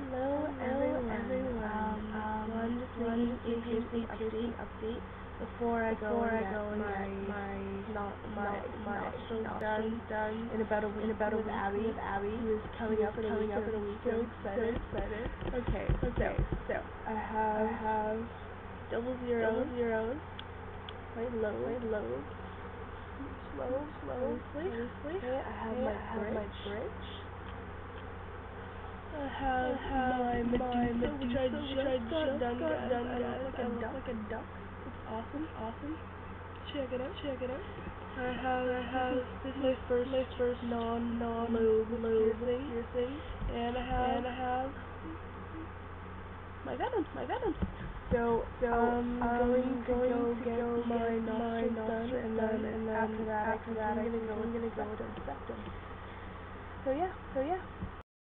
Hello, everyone. everyone. Um, um, one just one making a update, update before I go before I go my my not my my nostrils done done in about a week in about a week Abby with Abby who is coming up in coming up in a week. So excited, excited. Okay, okay. So I have I have double zeros, double zeros, quite low, quite low. Slow, slow, obviously. Okay, I have my I have my bridge. I have, I have my Medusa, which I just, which I just got done, got done, I look like a duck. like a duck. It's awesome, awesome. Check it out, check it out. I have, I have, this is my first, my first non, non lobe, lobe piercing, piercing, and I have, and I have my venom, my venom. So, so um, I'm going, going to go get go my nostrils done, and then, and then after that, after that, I'm gonna go, I'm gonna go to septum. So yeah, so yeah.